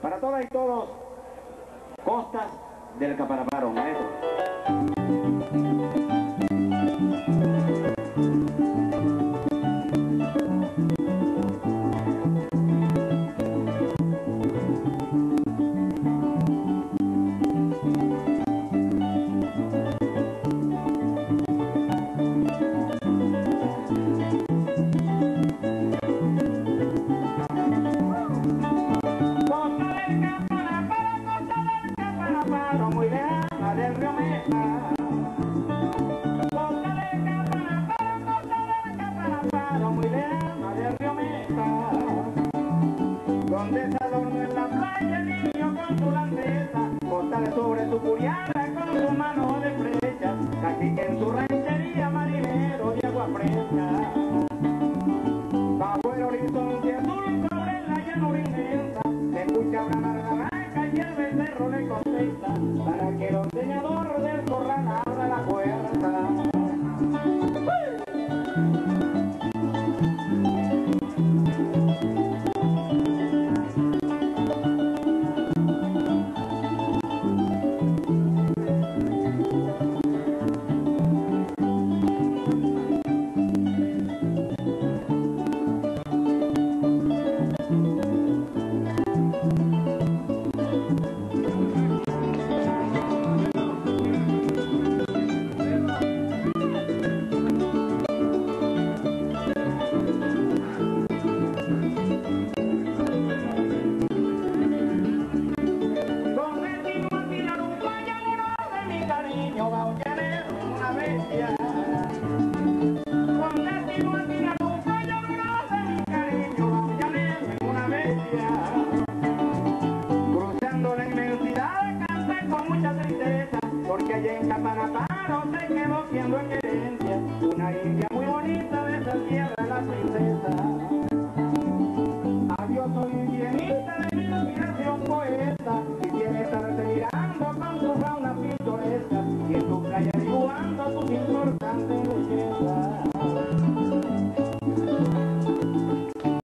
para todas y todos, Costas del Caparaparo. camarada, caña el perro le contesta, para que los leñadores no seguimos siendo en herencia. Una india